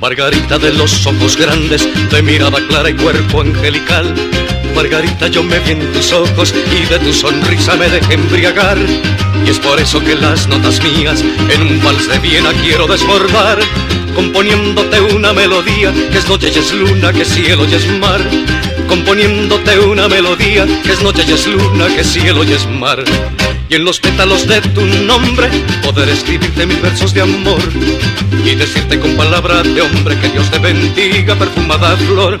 Margarita de los ojos grandes, de mirada clara y cuerpo angelical. Margarita, yo me vi en tus ojos y de tu sonrisa me dejé embriagar. Y es por eso que las notas mías en un vals de Viena quiero desbordar, componiéndote una melodía que es noche y es luna, que cielo y es mar. Componiéndote una melodía que es noche y es luna, que cielo y es mar y en los pétalos de tu nombre poder escribirte mil versos de amor y decirte con palabras de hombre que Dios te bendiga, perfumada flor.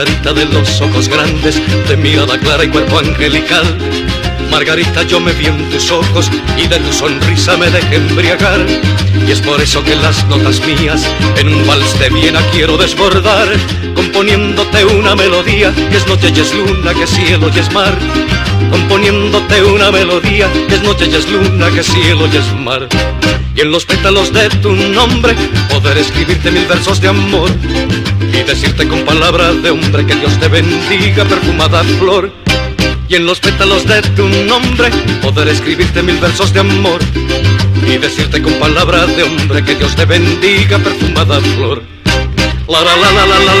Margarita de los ojos grandes, de mirada clara y cuerpo angelical. Margarita, yo me vi en tus ojos y de tu sonrisa me dejé embriagar. Y es por eso que las notas mías en un vals de Viena quiero desbordar, componiéndote una melodía que es noche y es luna, que cielo y es mar componiéndote una melodía que es noche y es luna, que cielo y es mar. Y en los pétalos de tu nombre poder escribirte mil versos de amor y decirte con palabras de hombre que Dios te bendiga, perfumada flor. Y en los pétalos de tu nombre poder escribirte mil versos de amor y decirte con palabras de hombre que Dios te bendiga, perfumada flor. La la la la la